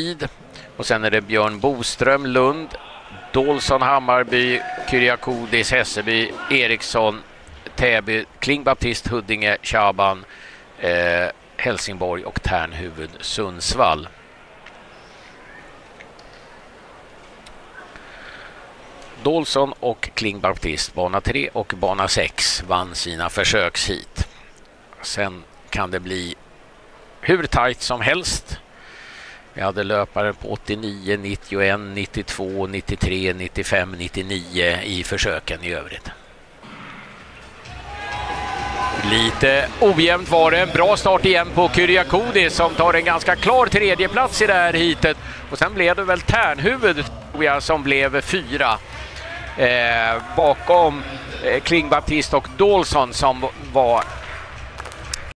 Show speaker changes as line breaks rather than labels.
tid. Och sen är det Björn Boström, Lund, Dolson, Hammarby, Kyriakodis, Hesseby, Eriksson, Täby, Kling Baptist, Huddinge, Chaban, eh, Helsingborg och Tärnhuvud, Sundsvall. Dolson och Kling Baptist, bana 3 och bana 6 vann sina försökshit. Sen kan det bli hur tajt som helst. Vi hade löpare på 89, 91, 92, 93, 95, 99 i försöken i övrigt. Lite ojämnt var det. En bra start igen på Kyriakoudis som tar en ganska klar tredjeplats i det här hitet. Och sen blev det väl Tärnhuvud tror jag som blev fyra. Eh, bakom eh, Kling Baptist och Dolson som var